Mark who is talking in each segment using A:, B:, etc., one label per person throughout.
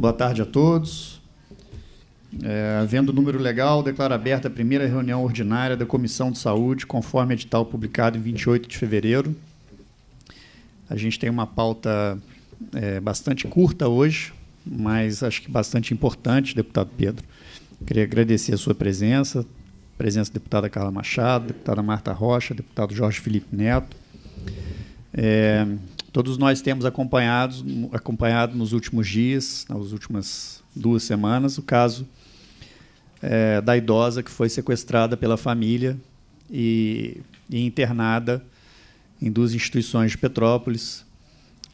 A: Boa tarde a todos. É, havendo número legal, declaro aberta a primeira reunião ordinária da Comissão de Saúde, conforme edital publicado em 28 de fevereiro. A gente tem uma pauta é, bastante curta hoje, mas acho que bastante importante, deputado Pedro. Queria agradecer a sua presença, presença da deputada Carla Machado, deputada Marta Rocha, deputado Jorge Felipe Neto. É, todos nós temos acompanhado, acompanhado nos últimos dias, nas últimas duas semanas, o caso é, da idosa que foi sequestrada pela família e, e internada em duas instituições de Petrópolis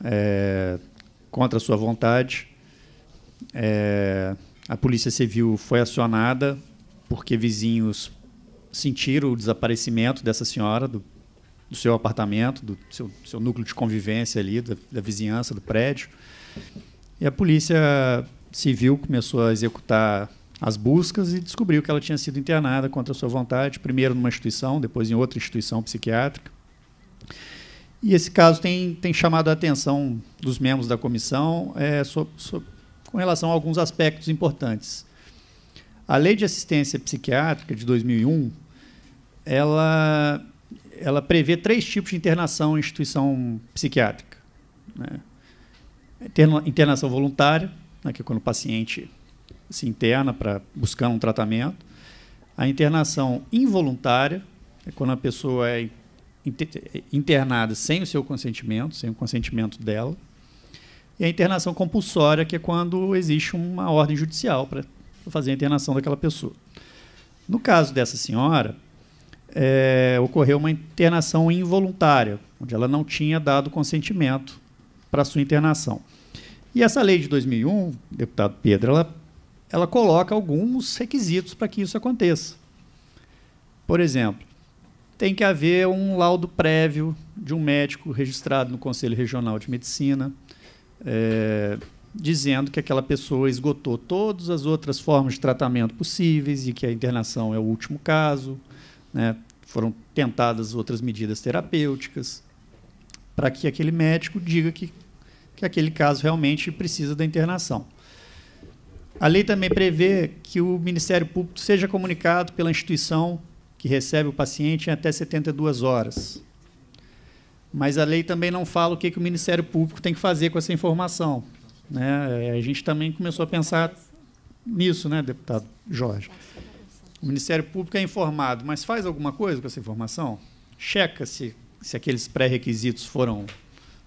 A: é, contra sua vontade. É, a Polícia Civil foi acionada porque vizinhos sentiram o desaparecimento dessa senhora do, do seu apartamento, do seu, seu, núcleo de convivência ali, da, da vizinhança do prédio. E a Polícia Civil começou a executar as buscas e descobriu que ela tinha sido internada contra sua vontade, primeiro numa instituição, depois em outra instituição psiquiátrica. E esse caso tem, tem chamado a atenção dos membros da comissão é, so, so, com relação a alguns aspectos importantes. A Lei de Assistência Psiquiátrica de 2001, ela, ela prevê três tipos de internação em instituição psiquiátrica. Né? Internação voluntária, né, que é quando o paciente se interna para buscar um tratamento. A internação involuntária, é quando a pessoa é internada sem o seu consentimento, sem o consentimento dela. E a internação compulsória, que é quando existe uma ordem judicial para fazer a internação daquela pessoa. No caso dessa senhora, é, ocorreu uma internação involuntária, onde ela não tinha dado consentimento para sua internação. E essa lei de 2001, deputado Pedro, ela ela coloca alguns requisitos para que isso aconteça. Por exemplo, tem que haver um laudo prévio de um médico registrado no Conselho Regional de Medicina, é, dizendo que aquela pessoa esgotou todas as outras formas de tratamento possíveis e que a internação é o último caso, né? Foram tentadas outras medidas terapêuticas, para que aquele médico diga que, que aquele caso realmente precisa da internação. A lei também prevê que o Ministério Público seja comunicado pela instituição que recebe o paciente em até 72 horas. Mas a lei também não fala o que, que o Ministério Público tem que fazer com essa informação. Né? A gente também começou a pensar nisso, né, deputado Jorge? O Ministério Público é informado, mas faz alguma coisa com essa informação? Checa se, se aqueles pré-requisitos foram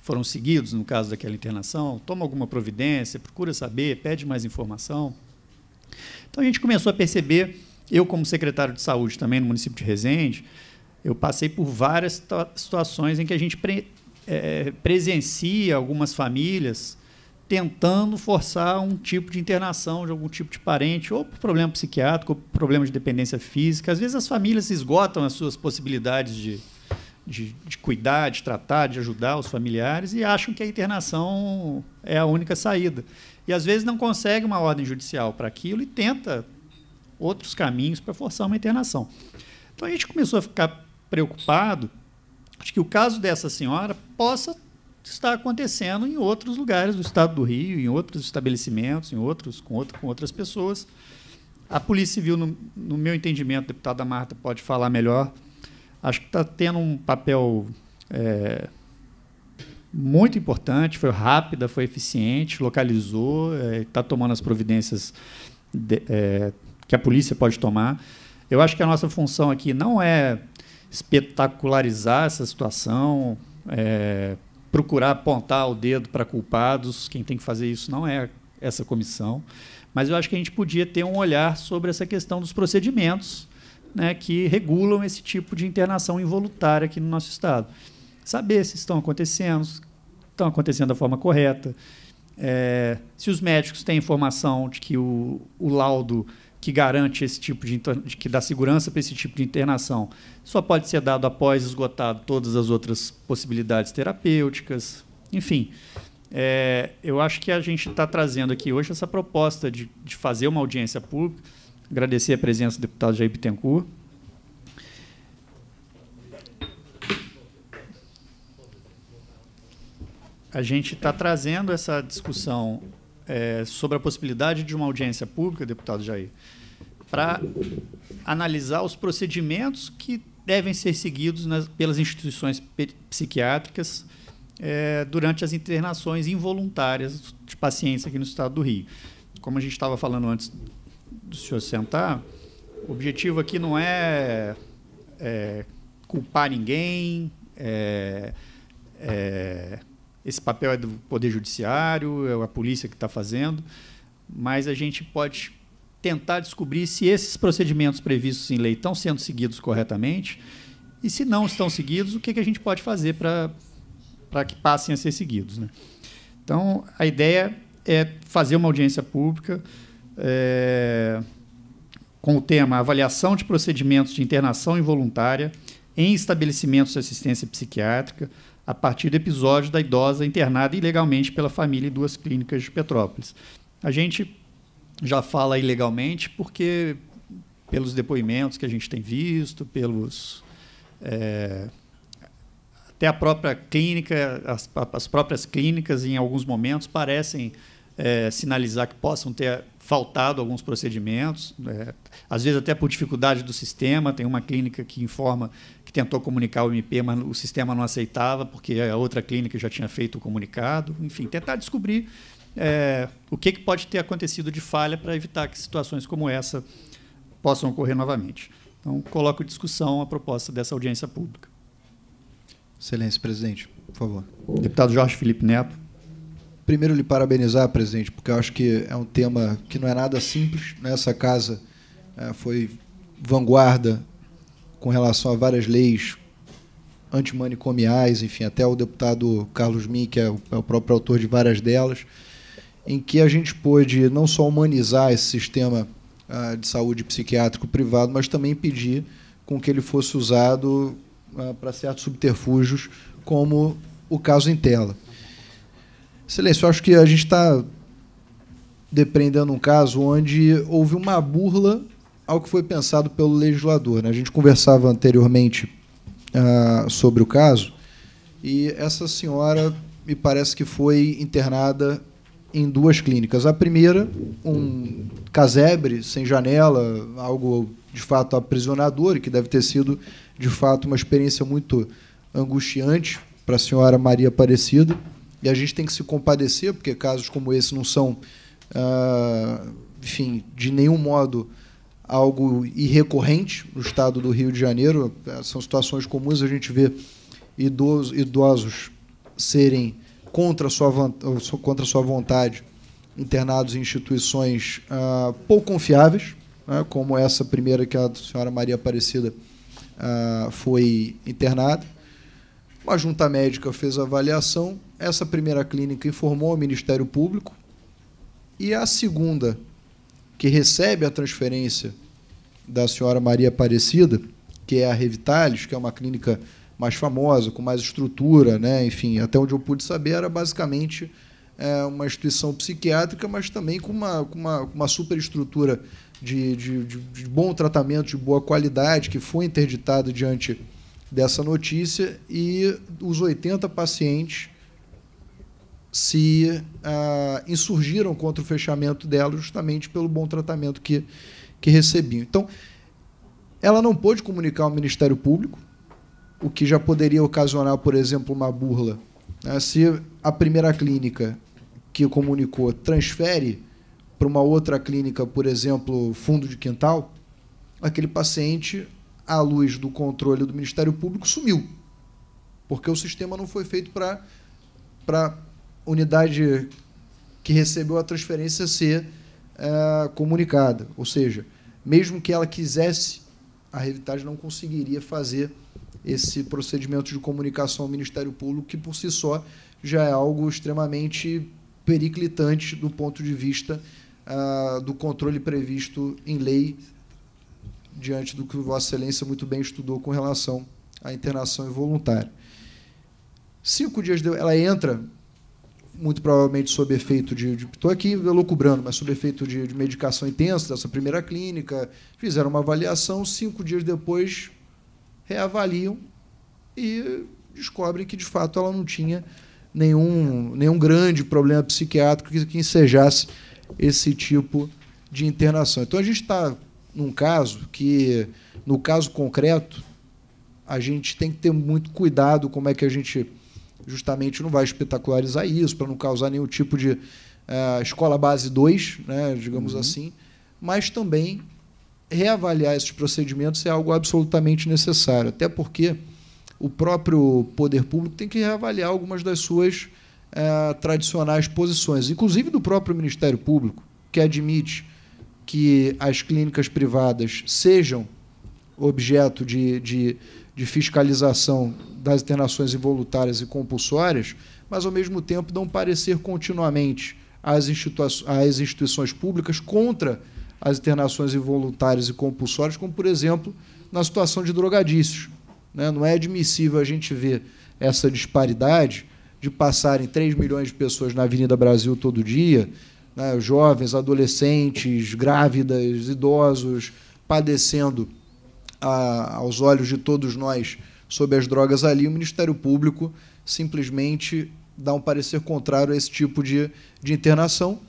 A: foram seguidos no caso daquela internação, toma alguma providência, procura saber, pede mais informação. Então a gente começou a perceber, eu como secretário de saúde também no município de Resende, eu passei por várias situações em que a gente pre, é, presencia algumas famílias tentando forçar um tipo de internação de algum tipo de parente, ou por problema psiquiátrico, ou por problema de dependência física. Às vezes as famílias esgotam as suas possibilidades de, de, de, cuidar, de tratar, de ajudar os familiares e acham que a internação é a única saída. E às vezes não consegue uma ordem judicial para aquilo e tenta outros caminhos para forçar uma internação. Então a gente começou a ficar preocupado de que o caso dessa senhora possa estar acontecendo em outros lugares do estado do Rio, em outros estabelecimentos, em outros com, outro, com outras pessoas. A Polícia Civil, no, no meu entendimento, a deputada Marta pode falar melhor, acho que está tendo um papel é, muito importante, foi rápida, foi eficiente, localizou, está é, tomando as providências de, é, que a polícia pode tomar. Eu acho que a nossa função aqui não é espetacularizar essa situação, é, procurar apontar o dedo para culpados. Quem tem que fazer isso não é essa comissão. Mas eu acho que a gente podia ter um olhar sobre essa questão dos procedimentos né, que regulam esse tipo de internação involuntária aqui no nosso Estado. Saber se estão acontecendo, estão acontecendo da forma correta, é, se os médicos têm informação de que o, o laudo que garante esse tipo de, que dá segurança para esse tipo de internação só pode ser dado após esgotado todas as outras possibilidades terapêuticas, enfim. É, eu acho que a gente está trazendo aqui hoje essa proposta de, de fazer uma audiência pública Agradecer a presença do deputado Jair Bittencourt. A gente está trazendo essa discussão é, sobre a possibilidade de uma audiência pública, deputado Jair, para analisar os procedimentos que devem ser seguidos nas, pelas instituições psiquiátricas é, durante as internações involuntárias de pacientes aqui no estado do Rio. Como a gente estava falando antes do senhor sentar, o objetivo aqui não é, é culpar ninguém, é, é, esse papel é do Poder Judiciário, é a polícia que está fazendo, mas a gente pode tentar descobrir se esses procedimentos previstos em lei estão sendo seguidos corretamente e, se não estão seguidos, o que, que a gente pode fazer para que passem a ser seguidos. Né? Então, a ideia é fazer uma audiência pública é, com o tema Avaliação de procedimentos de internação involuntária em estabelecimentos de assistência psiquiátrica a partir do episódio da idosa internada ilegalmente pela família em duas clínicas de Petrópolis. A gente já fala ilegalmente porque, pelos depoimentos que a gente tem visto, pelos. É, até a própria clínica, as, as, próprias clínicas, em alguns momentos, parecem é, sinalizar que possam ter faltado alguns procedimentos, é, às vezes até por dificuldade do sistema. Tem uma clínica que informa que tentou comunicar o MP, mas o sistema não aceitava, porque a outra clínica já tinha feito o comunicado. Enfim, tentar descobrir é, o que, que pode ter acontecido de falha para evitar que situações como essa possam ocorrer novamente. Então, coloco em discussão a proposta dessa audiência pública.
B: Excelência, presidente, por favor.
A: Deputado Jorge Felipe Neto.
B: Primeiro, lhe parabenizar, presidente, porque eu acho que é um tema que não é nada simples. Nessa casa é, foi vanguarda com relação a várias leis antimanicomiais, enfim, até o deputado Carlos Min, que é o, é o próprio autor de várias delas em que a gente pôde não só humanizar esse sistema uh, de saúde psiquiátrico privado, mas também pedir com que ele fosse usado uh, para certos subterfúgios, como o caso em tela. Excelência, eu acho que a gente está depreendendo um caso onde houve uma burla ao que foi pensado pelo legislador. Né? A gente conversava anteriormente uh, sobre o caso e essa senhora me parece que foi internada em duas clínicas. A primeira, um casebre sem janela, algo de fato aprisionador e que deve ter sido de fato uma experiência muito angustiante para a senhora Maria Aparecida. E a gente tem que se compadecer, porque casos como esse não são, ah, enfim, de nenhum modo algo irrecorrente no estado do Rio de Janeiro. São situações comuns, a gente vê idosos, idosos serem contra sua, contra sua vontade internados em instituições uh, pouco confiáveis, né, como essa primeira que a senhora Maria Aparecida uh, foi internada. Uma junta médica fez a avaliação, essa primeira clínica informou ao Ministério Público e a segunda, que recebe a transferência da senhora Maria Aparecida, que é a Revitalis, que é uma clínica mais famosa, com mais estrutura, né? enfim, até onde eu pude saber, era basicamente é, uma instituição psiquiátrica, mas também com uma, com uma, uma superestrutura de, de, de, de bom tratamento, de boa qualidade, que foi interditada diante dessa notícia, e os 80 pacientes se ah, insurgiram contra o fechamento dela justamente pelo bom tratamento que, que recebiam. Então, ela não pôde comunicar ao Ministério Público, o que já poderia ocasionar, por exemplo, uma burla. Né? Se a primeira clínica que comunicou transfere para uma outra clínica, por exemplo, fundo de quintal, aquele paciente, à luz do controle do Ministério Público, sumiu. Porque o sistema não foi feito para unidade que recebeu a transferência ser é, comunicada. Ou seja, mesmo que ela quisesse, a Revitage não conseguiria fazer esse procedimento de comunicação ao Ministério Público, que por si só já é algo extremamente periclitante do ponto de vista uh, do controle previsto em lei, diante do que Vossa Excelência muito bem estudou com relação à internação involuntária. Cinco dias de, ela entra, muito provavelmente sob efeito de. Estou aqui loucubrando, mas sob efeito de, de medicação intensa dessa primeira clínica, fizeram uma avaliação. Cinco dias depois, reavaliam e descobrem que, de fato, ela não tinha nenhum, nenhum grande problema psiquiátrico que, que ensejasse esse tipo de internação. Então a gente está num caso que, no caso concreto, a gente tem que ter muito cuidado como é que a gente justamente não vai espetacularizar isso, para não causar nenhum tipo de uh, escola base 2, né, digamos uhum. assim, mas também reavaliar esses procedimentos é algo absolutamente necessário, até porque o próprio poder público tem que reavaliar algumas das suas uh, tradicionais posições, inclusive do próprio Ministério Público, que admite que as clínicas privadas sejam objeto de, de, de fiscalização das internações involuntárias e compulsórias, mas, ao mesmo tempo, dão parecer continuamente às, às instituições públicas contra as internações involuntárias e compulsórias, como, por exemplo, na situação de drogadícios. Né? Não é admissível a gente ver essa disparidade de passarem 3 milhões de pessoas na Avenida Brasil todo dia, né? jovens, adolescentes, grávidas, idosos, padecendo a, aos olhos de todos nós sobre as drogas ali, o Ministério Público simplesmente dá um parecer contrário a esse tipo de, de internação.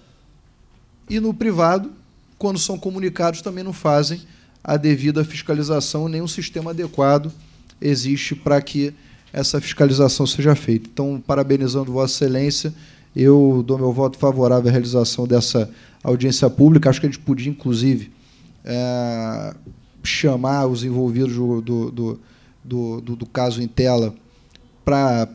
B: E no privado, quando são comunicados, também não fazem a devida fiscalização, nenhum sistema adequado existe para que essa fiscalização seja feita. Então, parabenizando Vossa Excelência, eu dou meu voto favorável à realização dessa audiência pública. Acho que a gente podia, inclusive, é, chamar os envolvidos do, do, do, do, do caso em tela para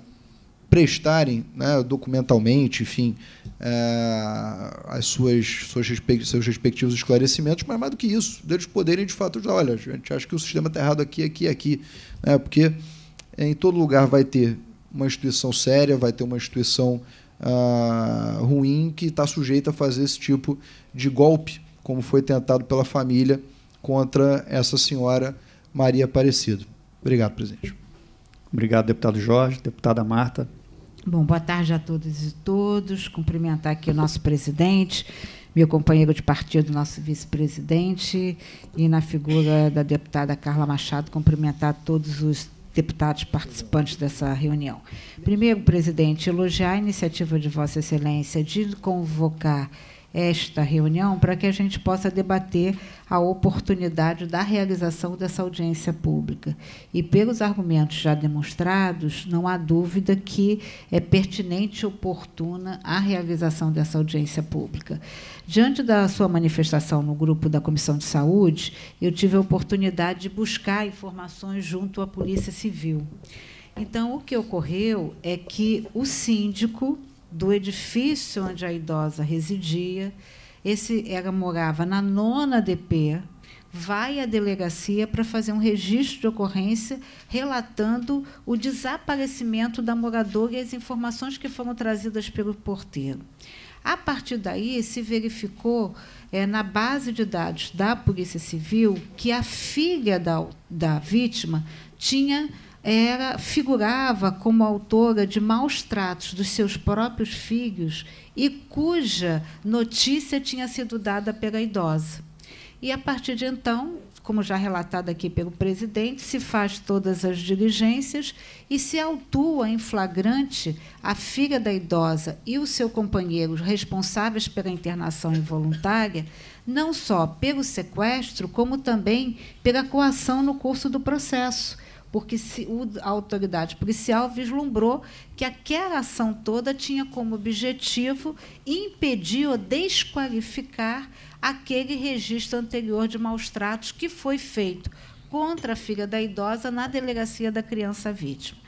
B: prestarem né, documentalmente, enfim, é, as suas, suas seus respectivos esclarecimentos, mas mais do que isso, deles poderem de fato dizer, olha, a gente acha que o sistema está errado aqui, aqui, aqui, né, porque em todo lugar vai ter uma instituição séria, vai ter uma instituição ah, ruim que está sujeita a fazer esse tipo de golpe, como foi tentado pela família contra essa senhora Maria Aparecida. Obrigado, presidente.
A: Obrigado, deputado Jorge. Deputada Marta.
C: Bom, boa tarde a todas e todos. Cumprimentar aqui o nosso presidente, meu companheiro de partido, nosso vice-presidente, e na figura da deputada Carla Machado, cumprimentar todos os deputados participantes dessa reunião. Primeiro, presidente, elogiar a iniciativa de Vossa Excelência de convocar esta reunião para que a gente possa debater a oportunidade da realização dessa audiência pública. E, pelos argumentos já demonstrados, não há dúvida que é pertinente e oportuna a realização dessa audiência pública. Diante da sua manifestação no grupo da Comissão de Saúde, eu tive a oportunidade de buscar informações junto à Polícia Civil. Então, o que ocorreu é que o síndico do edifício onde a idosa residia. Esse ela morava na nona DP, vai à delegacia para fazer um registro de ocorrência relatando o desaparecimento da moradora e as informações que foram trazidas pelo porteiro. A partir daí, se verificou, é, na base de dados da Polícia Civil, que a filha da, da vítima tinha era figurava como autora de maus tratos dos seus próprios filhos e cuja notícia tinha sido dada pela idosa. E a partir de então, como já relatado aqui pelo presidente, se faz todas as diligências e se autua em flagrante a filha da idosa e o seu companheiro responsáveis pela internação involuntária, não só pelo sequestro, como também pela coação no curso do processo porque se, a autoridade policial vislumbrou que aquela ação toda tinha como objetivo impedir ou desqualificar aquele registro anterior de maus tratos que foi feito contra a filha da idosa na delegacia da criança vítima.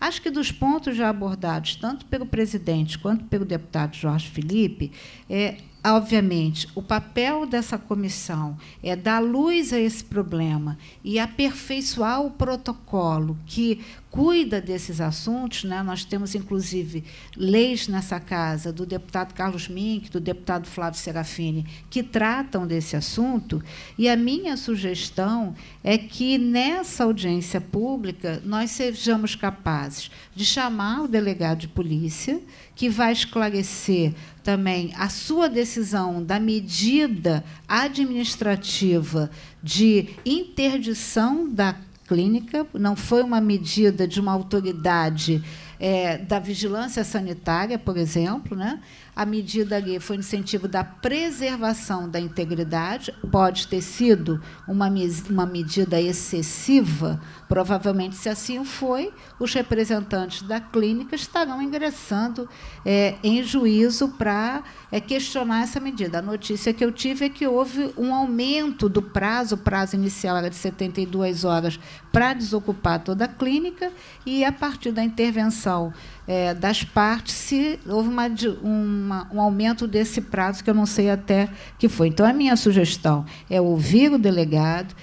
C: Acho que dos pontos já abordados, tanto pelo presidente quanto pelo deputado Jorge Felipe, é, Obviamente, o papel dessa comissão é dar luz a esse problema e aperfeiçoar o protocolo que cuida desses assuntos. Né? Nós temos, inclusive, leis nessa casa do deputado Carlos Mink, do deputado Flávio Serafini, que tratam desse assunto. E a minha sugestão é que, nessa audiência pública, nós sejamos capazes de chamar o delegado de polícia, que vai esclarecer também a sua decisão da medida administrativa de interdição da clínica, não foi uma medida de uma autoridade é, da vigilância sanitária, por exemplo, né? A medida ali foi incentivo da preservação da integridade, pode ter sido uma, uma medida excessiva, provavelmente, se assim foi, os representantes da clínica estarão ingressando é, em juízo para é, questionar essa medida. A notícia que eu tive é que houve um aumento do prazo, o prazo inicial era de 72 horas para desocupar toda a clínica, e, a partir da intervenção é, das partes se houve uma, uma, um aumento desse prazo que eu não sei até que foi. Então, a minha sugestão é ouvir o delegado.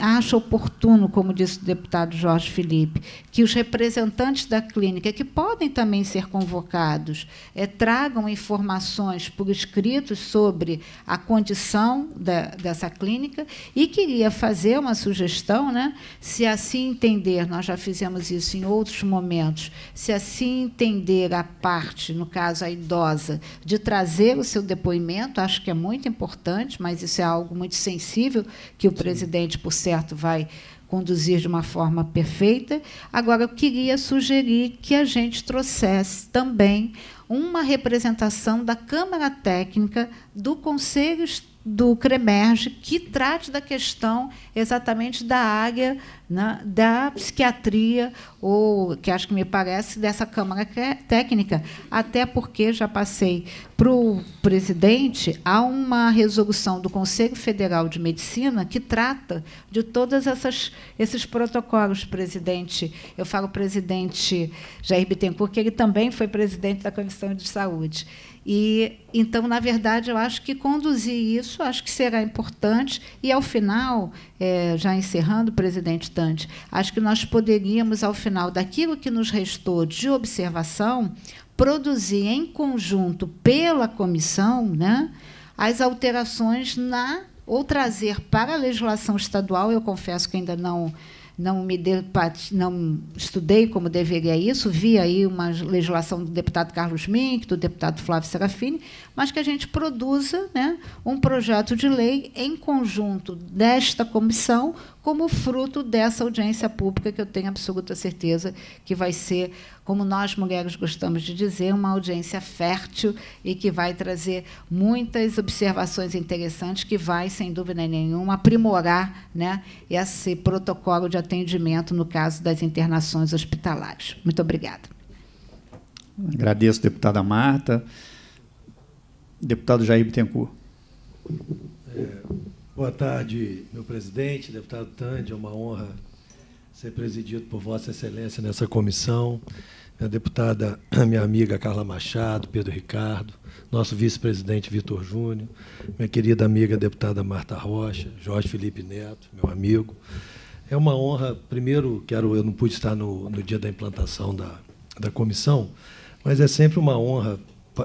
C: Acho oportuno, como disse o deputado Jorge Felipe, que os representantes da clínica, que podem também ser convocados, é, tragam informações por escritos sobre a condição da, dessa clínica e queria fazer uma sugestão, né, se assim entender, nós já fizemos isso em outros momentos, se assim entender a parte, no caso a idosa, de trazer o seu depoimento, acho que é muito importante, mas isso é algo muito sensível que o Sim. presidente, por certo, vai conduzir de uma forma perfeita. Agora, eu queria sugerir que a gente trouxesse também uma representação da Câmara Técnica do Conselho do CREMERGE, que trate da questão exatamente da área né, da psiquiatria, ou que acho que me parece dessa Câmara Técnica, até porque já passei para o presidente, há uma resolução do Conselho Federal de Medicina que trata de todos esses protocolos, presidente. Eu falo presidente Jair Bittencourt, que ele também foi presidente da Comissão de Saúde. E então, na verdade, eu acho que conduzir isso, acho que será importante. E ao final, é, já encerrando, presidente Tante, acho que nós poderíamos, ao final daquilo que nos restou de observação, produzir em conjunto pela comissão, né, as alterações na ou trazer para a legislação estadual. Eu confesso que ainda não não me não estudei como deveria isso, vi aí uma legislação do deputado Carlos Mink, do deputado Flávio Serafini, mas que a gente produza né, um projeto de lei em conjunto desta comissão, como fruto dessa audiência pública, que eu tenho absoluta certeza que vai ser, como nós mulheres gostamos de dizer, uma audiência fértil e que vai trazer muitas observações interessantes, que vai, sem dúvida nenhuma, aprimorar né, esse protocolo de atendimento no caso das internações hospitalares. Muito obrigada.
A: Agradeço, deputada Marta. Deputado Jair Bittencourt.
D: É, boa tarde, meu presidente, deputado Tande. É uma honra ser presidido por Vossa Excelência nessa comissão. Minha deputada, minha amiga Carla Machado, Pedro Ricardo, nosso vice-presidente Vitor Júnior, minha querida amiga deputada Marta Rocha, Jorge Felipe Neto, meu amigo. É uma honra, primeiro, quero, eu não pude estar no, no dia da implantação da, da comissão, mas é sempre uma honra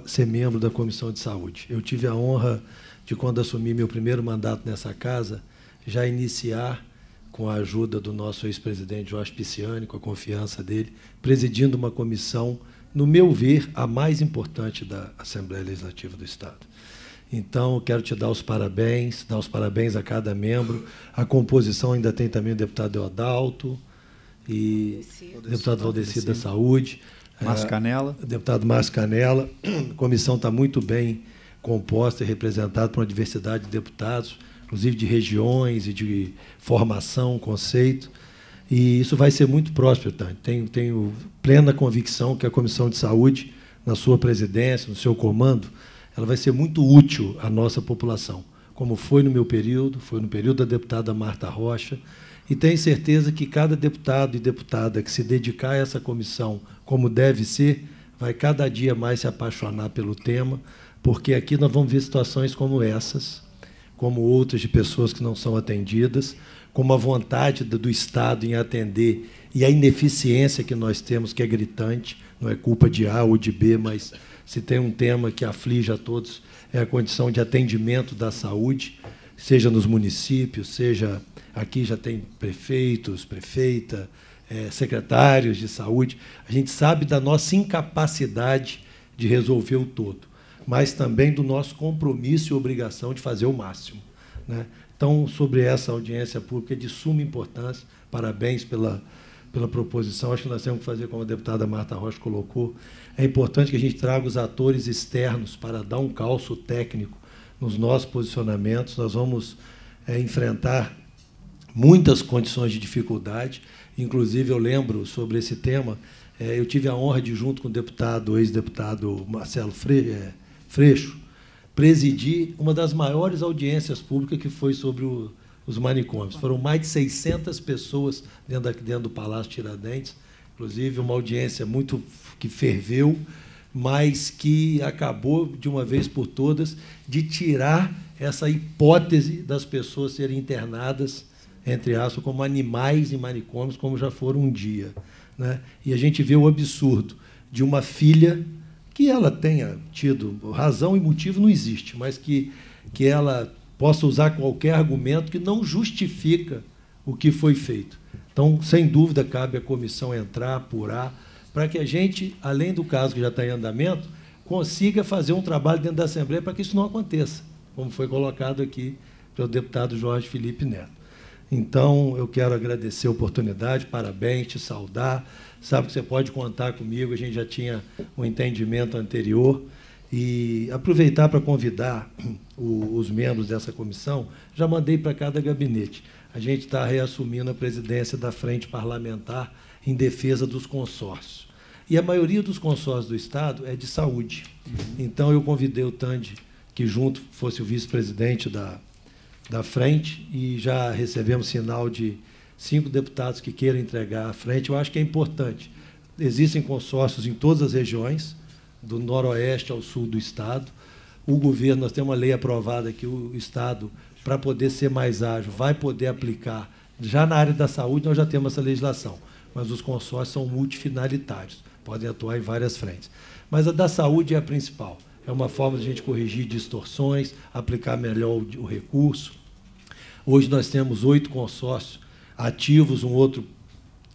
D: ser membro da Comissão de Saúde. Eu tive a honra de, quando assumi meu primeiro mandato nessa casa, já iniciar, com a ajuda do nosso ex-presidente Jorge Pisciani, com a confiança dele, presidindo uma comissão, no meu ver, a mais importante da Assembleia Legislativa do Estado. Então, quero te dar os parabéns, dar os parabéns a cada membro. A composição ainda tem também o deputado Eodalto e o deputado Valdeci da Saúde.
A: Márcio Canela.
D: É, deputado Márcio Canela. A comissão está muito bem composta e representada por uma diversidade de deputados, inclusive de regiões e de formação, conceito. E isso vai ser muito próspero, tá? tenho, tenho plena convicção que a Comissão de Saúde, na sua presidência, no seu comando, ela vai ser muito útil à nossa população, como foi no meu período, foi no período da deputada Marta Rocha, e tenho certeza que cada deputado e deputada que se dedicar a essa comissão como deve ser, vai cada dia mais se apaixonar pelo tema, porque aqui nós vamos ver situações como essas, como outras de pessoas que não são atendidas, como a vontade do Estado em atender e a ineficiência que nós temos, que é gritante, não é culpa de A ou de B, mas se tem um tema que aflige a todos, é a condição de atendimento da saúde, seja nos municípios, seja Aqui já tem prefeitos, prefeita, é, secretários de saúde. A gente sabe da nossa incapacidade de resolver o todo, mas também do nosso compromisso e obrigação de fazer o máximo. Né? Então, sobre essa audiência pública é de suma importância, parabéns pela, pela proposição. Acho que nós temos que fazer, como a deputada Marta Rocha colocou, é importante que a gente traga os atores externos para dar um calço técnico nos nossos posicionamentos. Nós vamos é, enfrentar muitas condições de dificuldade. Inclusive, eu lembro sobre esse tema, é, eu tive a honra de, junto com o deputado, ex-deputado Marcelo Fre é, Freixo, presidir uma das maiores audiências públicas que foi sobre o, os manicômios. Foram mais de 600 pessoas dentro, dentro do Palácio Tiradentes, inclusive uma audiência muito que ferveu, mas que acabou de uma vez por todas de tirar essa hipótese das pessoas serem internadas entre aspas como animais em manicômios, como já foram um dia, né? E a gente vê o absurdo de uma filha que ela tenha tido razão e motivo não existe, mas que que ela possa usar qualquer argumento que não justifica o que foi feito. Então, sem dúvida, cabe à comissão entrar, apurar, para que a gente, além do caso que já está em andamento, consiga fazer um trabalho dentro da Assembleia para que isso não aconteça, como foi colocado aqui pelo deputado Jorge Felipe Neto. Então, eu quero agradecer a oportunidade, parabéns, te saudar. Sabe que você pode contar comigo, a gente já tinha um entendimento anterior. E aproveitar para convidar os membros dessa comissão, já mandei para cada gabinete. A gente está reassumindo a presidência da Frente Parlamentar em defesa dos consórcios. E a maioria dos consórcios do Estado é de saúde. Então, eu convidei o Tande, que junto fosse o vice-presidente da, da frente, e já recebemos sinal de cinco deputados que queiram entregar à frente. Eu acho que é importante. Existem consórcios em todas as regiões, do noroeste ao sul do estado. O governo, nós temos uma lei aprovada que o estado, para poder ser mais ágil, vai poder aplicar. Já na área da saúde, nós já temos essa legislação, mas os consórcios são multifinalitários, podem atuar em várias frentes. Mas a da saúde é a principal. É uma forma de a gente corrigir distorções, aplicar melhor o recurso. Hoje nós temos oito consórcios ativos, um outro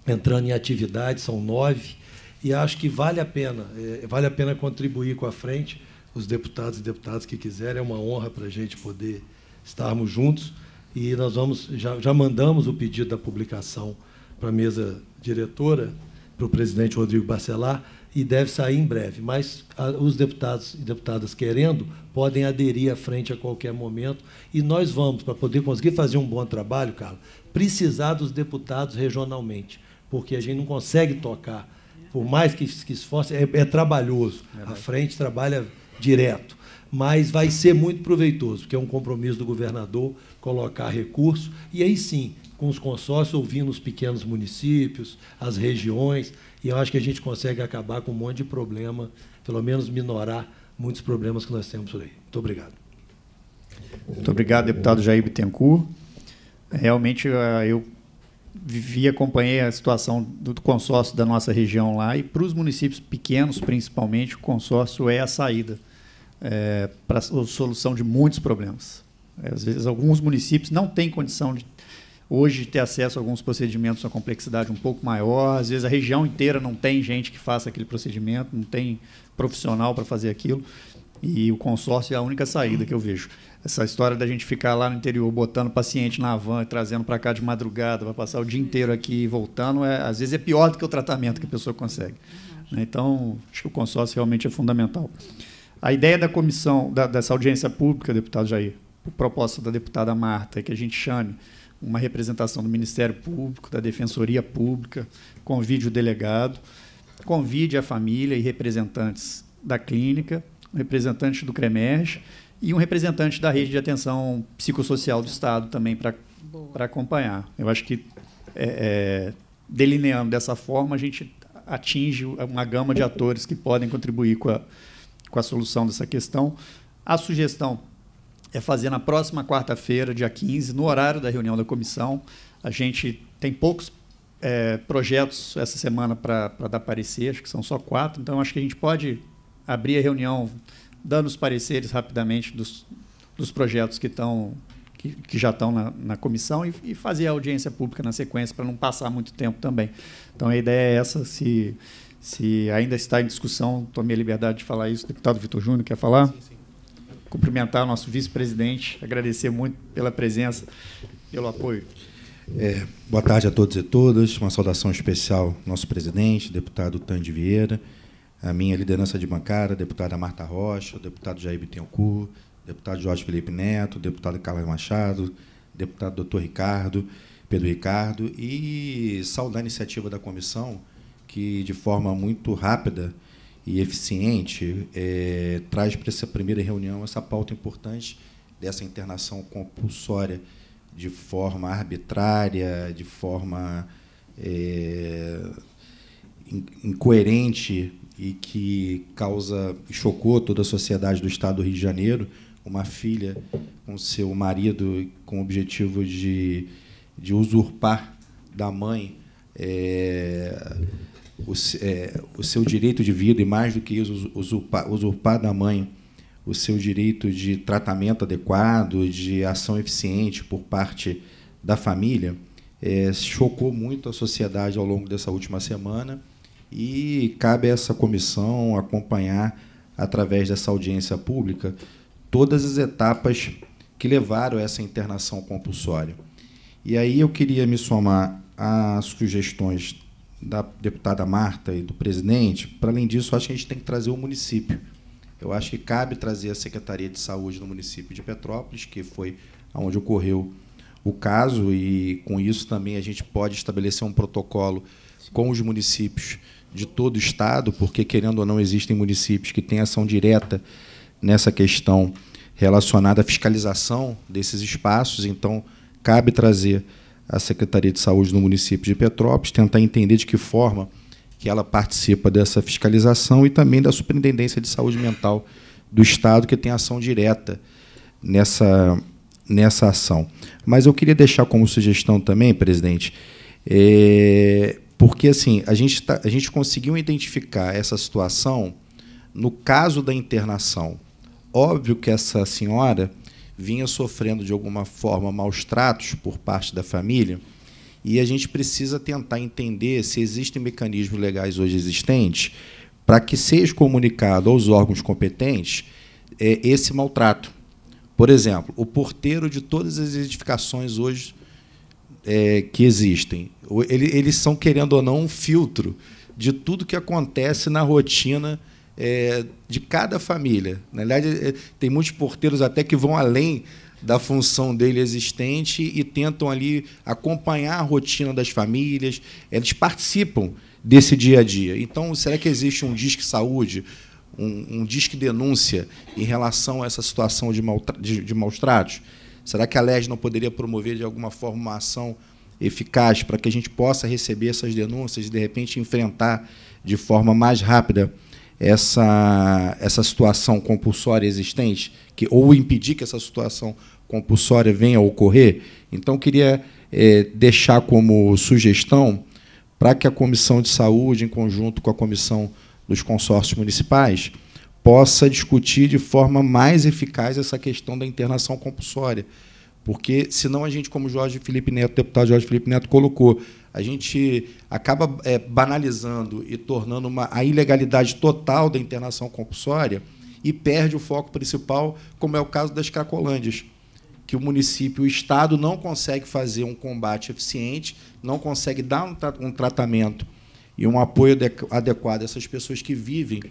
D: entrando em atividade, são nove e acho que vale a pena, é, vale a pena contribuir com a frente, os deputados e deputadas que quiserem, é uma honra para a gente poder estarmos juntos e nós vamos, já, já mandamos o pedido da publicação para a mesa diretora, para o presidente Rodrigo Bacelar, e deve sair em breve. Mas os deputados e deputadas querendo podem aderir à frente a qualquer momento. E nós vamos, para poder conseguir fazer um bom trabalho, Carlos, precisar dos deputados regionalmente, porque a gente não consegue tocar por mais que, que esforce, é, é trabalhoso. A frente trabalha direto. Mas vai ser muito proveitoso, porque é um compromisso do governador colocar recurso, e aí sim, com os consórcios, ouvindo os pequenos municípios, as regiões, e eu acho que a gente consegue acabar com um monte de problema, pelo menos minorar muitos problemas que nós temos por aí. Muito obrigado.
A: Muito obrigado, deputado Jair Bittencourt. Realmente, eh, eu vivi acompanhei a situação do consórcio da nossa região lá e para os municípios pequenos, principalmente, o consórcio é a saída é, para a solução de muitos problemas. Às vezes, alguns municípios não têm condição de hoje ter acesso a alguns procedimentos com complexidade um pouco maior. Às vezes, a região inteira não tem gente que faça aquele procedimento, não tem profissional para fazer aquilo. E o consórcio é a única saída que eu vejo. Essa história da gente ficar lá no interior botando paciente na van e trazendo para cá de madrugada, vai passar o dia inteiro aqui e voltando, é, às vezes é pior do que o tratamento que a pessoa consegue. Né? Então, acho que o consórcio realmente é fundamental. A ideia da comissão, da, dessa audiência pública, deputado Jair, a proposta da deputada Marta, é que a gente chame uma representação do Ministério Público, da Defensoria Pública, convide o delegado, convide a família e representantes da clínica, representante do CREMERG e um representante da rede de atenção psicossocial do Estado também para acompanhar. Eu acho que, é, é, delineando dessa forma, a gente atinge uma gama de atores que podem contribuir com a, com a solução dessa questão. A sugestão é fazer na próxima quarta-feira, dia 15, no horário da reunião da comissão. A gente tem poucos é, projetos essa semana para dar parecer, acho que são só quatro, então acho que a gente pode abrir a reunião dando os pareceres rapidamente dos, dos projetos que, estão, que, que já estão na, na comissão e, e, fazer a audiência pública na sequência para não passar muito tempo também. Então a ideia é essa, se, se ainda está em discussão, tomei a liberdade de falar isso. O deputado Vitor Júnior quer falar? Sim, sim. Cumprimentar o nosso vice-presidente, agradecer muito pela presença, pelo apoio.
E: É, boa tarde a todos e todas. Uma saudação especial ao nosso presidente, deputado Tandy Vieira, a minha liderança de bancada, deputada Marta Rocha, deputado Jair Bittencourt, deputado Jorge Felipe Neto, deputado Carlos Machado, deputado doutor Ricardo, Pedro Ricardo, e saudar a iniciativa da comissão, que, de forma muito rápida e eficiente, é, traz para essa primeira reunião essa pauta importante dessa internação compulsória de forma arbitrária, de forma é, incoerente e que causa chocou toda a sociedade do Estado do Rio de Janeiro, uma filha com seu marido com o objetivo de, de usurpar da mãe é, o, é, o seu direito de vida e mais do que isso usurpar, usurpar da mãe o seu direito de tratamento adequado, de ação eficiente por parte da família, é, chocou muito a sociedade ao longo dessa última semana e cabe a essa comissão acompanhar, através dessa audiência pública, todas as etapas que levaram a essa internação compulsória. E aí eu queria me somar às sugestões da deputada Marta e do presidente. Para além disso, acho que a gente tem que trazer o município eu acho que cabe trazer a Secretaria de Saúde no município de Petrópolis, que foi onde ocorreu o caso, e com isso também a gente pode estabelecer um protocolo com os municípios de todo o estado, porque querendo ou não existem municípios que têm ação direta nessa questão relacionada à fiscalização desses espaços, então cabe trazer a Secretaria de Saúde no município de Petrópolis, tentar entender de que forma que ela participa dessa fiscalização e também da Superintendência de Saúde Mental do Estado, que tem ação direta nessa, nessa ação. Mas eu queria deixar como sugestão também, presidente, é, porque assim a gente, tá, a gente conseguiu identificar essa situação no caso da internação. Óbvio que essa senhora vinha sofrendo de alguma forma maus tratos por parte da família e a gente precisa tentar entender se existem mecanismos legais hoje existentes para que seja comunicado aos órgãos competentes é, esse maltrato. Por exemplo, o porteiro de todas as edificações hoje é, que existem, ele, eles são, querendo ou não, um filtro de tudo que acontece na rotina é, de cada família. Na verdade, é, tem muitos porteiros até que vão além da função dele existente e tentam ali acompanhar a rotina das famílias. Eles participam desse dia a dia. Então, será que existe um disque saúde, um, um disque denúncia em relação a essa situação de, mal, de, de maus tratos? Será que a LES não poderia promover de alguma forma uma ação eficaz para que a gente possa receber essas denúncias e de repente enfrentar de forma mais rápida essa, essa situação compulsória existente, que, ou impedir que essa situação compulsória venha a ocorrer. Então, queria é, deixar como sugestão para que a Comissão de Saúde, em conjunto com a Comissão dos Consórcios Municipais, possa discutir de forma mais eficaz essa questão da internação compulsória. Porque, senão, a gente, como Jorge Felipe Neto, deputado Jorge Felipe Neto colocou, a gente acaba é, banalizando e tornando uma, a ilegalidade total da internação compulsória e perde o foco principal, como é o caso das Cracolândias, que o município, o Estado, não consegue fazer um combate eficiente, não consegue dar um, um tratamento e um apoio adequado a essas pessoas que vivem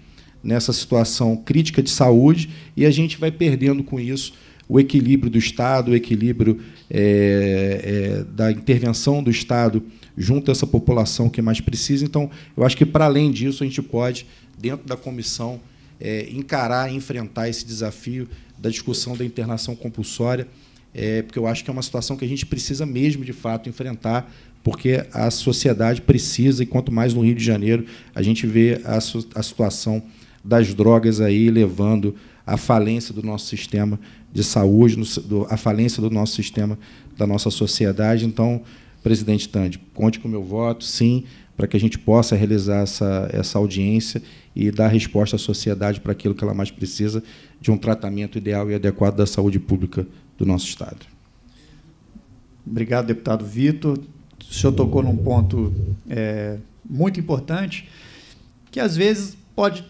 E: nessa situação crítica de saúde, e a gente vai perdendo com isso o equilíbrio do Estado, o equilíbrio é, é, da intervenção do Estado junto a essa população que mais precisa. Então, eu acho que, para além disso, a gente pode, dentro da comissão, é, encarar enfrentar esse desafio da discussão da internação compulsória, é, porque eu acho que é uma situação que a gente precisa mesmo, de fato, enfrentar, porque a sociedade precisa, e quanto mais no Rio de Janeiro, a gente vê a, a situação das drogas aí levando à falência do nosso sistema de saúde, à falência do nosso sistema, da nossa sociedade. Então, Presidente Tandy, conte com o meu voto, sim, para que a gente possa realizar essa, essa audiência e dar resposta à sociedade para aquilo que ela mais precisa, de um tratamento ideal e adequado da saúde pública do nosso Estado.
A: Obrigado, deputado Vitor. O senhor tocou num ponto é, muito importante, que às vezes pode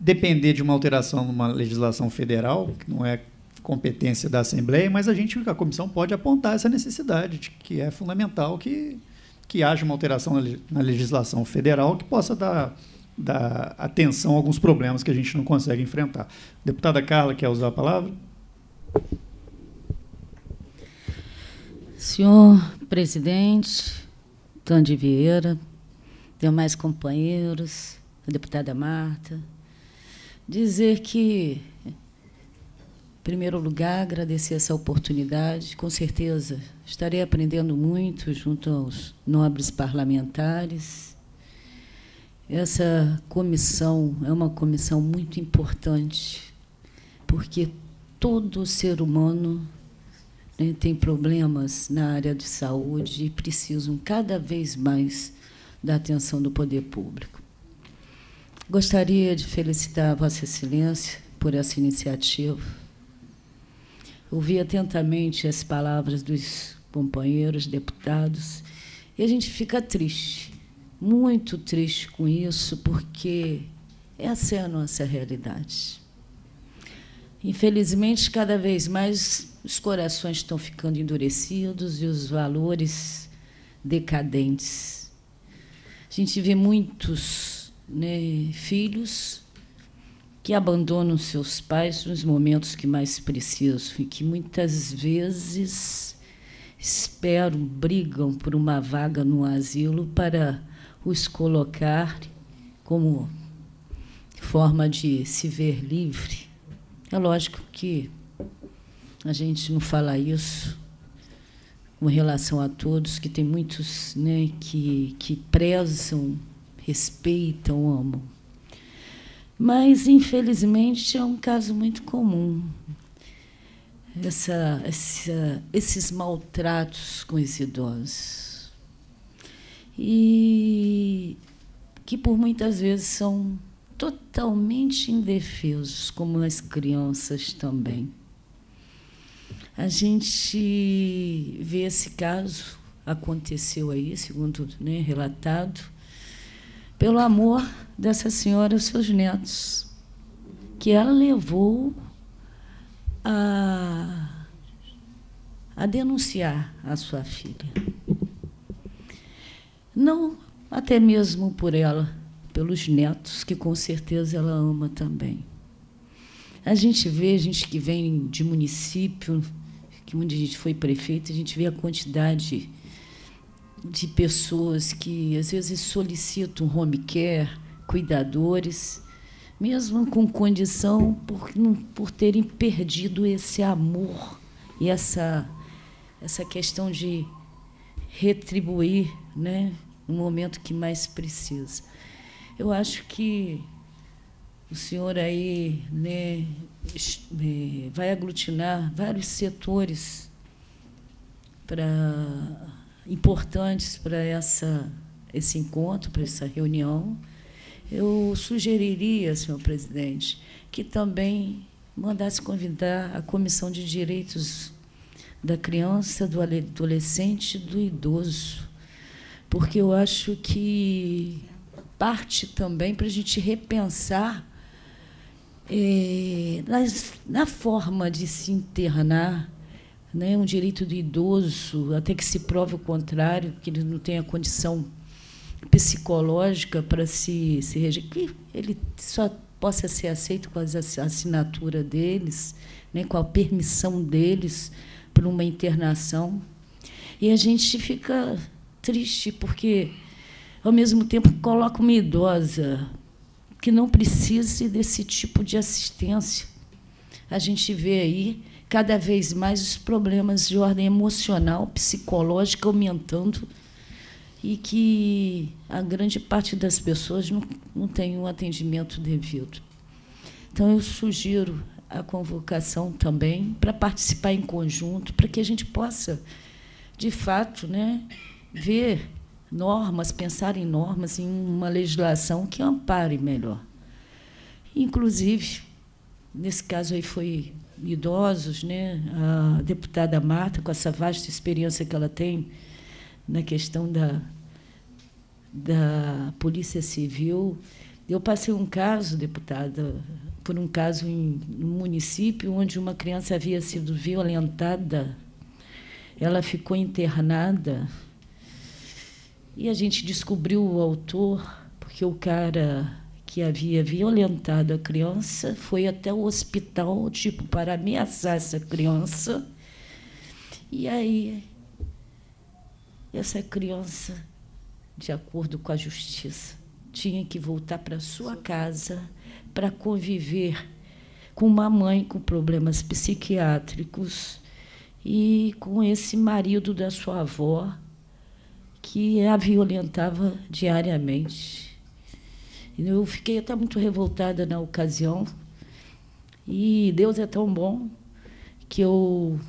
A: depender de uma alteração numa legislação federal, que não é competência da Assembleia, mas a gente, a comissão pode apontar essa necessidade, de que é fundamental que, que haja uma alteração na legislação federal que possa dar, dar atenção a alguns problemas que a gente não consegue enfrentar. Deputada Carla, quer usar a palavra?
F: Senhor presidente, Tande Vieira, demais companheiros, a deputada Marta, dizer que primeiro lugar, agradecer essa oportunidade. Com certeza estarei aprendendo muito junto aos nobres parlamentares. Essa comissão é uma comissão muito importante, porque todo ser humano né, tem problemas na área de saúde e precisam cada vez mais da atenção do poder público. Gostaria de felicitar Vossa Excelência por essa iniciativa ouvi atentamente as palavras dos companheiros deputados e a gente fica triste, muito triste com isso, porque essa é a nossa realidade. Infelizmente, cada vez mais os corações estão ficando endurecidos e os valores decadentes. A gente vê muitos né, filhos que abandonam seus pais nos momentos que mais precisam e que muitas vezes esperam, brigam por uma vaga no asilo para os colocar como forma de se ver livre. É lógico que a gente não fala isso com relação a todos, que tem muitos né, que, que prezam, respeitam, amam. Mas, infelizmente, é um caso muito comum. Essa, essa, esses maltratos com os idosos. E que, por muitas vezes, são totalmente indefesos, como as crianças também. A gente vê esse caso, aconteceu aí, segundo né, relatado, pelo amor dessa senhora aos seus netos, que ela levou a, a denunciar a sua filha. Não até mesmo por ela, pelos netos, que com certeza ela ama também. A gente vê, a gente que vem de município, que onde a gente foi prefeito, a gente vê a quantidade de pessoas que às vezes solicitam home care, cuidadores, mesmo com condição por, por terem perdido esse amor e essa, essa questão de retribuir né, no momento que mais precisa. Eu acho que o senhor aí né, é, vai aglutinar vários setores para importantes para essa esse encontro, para essa reunião. Eu sugeriria, senhor presidente, que também mandasse convidar a Comissão de Direitos da Criança, do Adolescente e do Idoso, porque eu acho que parte também para a gente repensar nas, na forma de se internar né, um direito do idoso, até que se prove o contrário, que ele não tem a condição psicológica para se, se reger, que ele só possa ser aceito com a assinatura deles, né, com a permissão deles para uma internação. E a gente fica triste, porque, ao mesmo tempo, coloca uma idosa que não precise desse tipo de assistência. A gente vê aí cada vez mais os problemas de ordem emocional, psicológica aumentando e que a grande parte das pessoas não, não tem um atendimento devido. Então, eu sugiro a convocação também para participar em conjunto, para que a gente possa, de fato, né, ver normas, pensar em normas, em uma legislação que ampare melhor. Inclusive, nesse caso aí foi idosos, né? A deputada Marta, com essa vasta experiência que ela tem na questão da, da Polícia Civil, Eu passei um caso, deputada, por um caso em um município onde uma criança havia sido violentada. Ela ficou internada e a gente descobriu o autor porque o cara que havia violentado a criança foi até o hospital, tipo, para ameaçar essa criança. E aí, essa criança, de acordo com a justiça, tinha que voltar para sua casa para conviver com uma mãe com problemas psiquiátricos e com esse marido da sua avó que a violentava diariamente. Eu fiquei até muito revoltada na ocasião. E Deus é tão bom que eu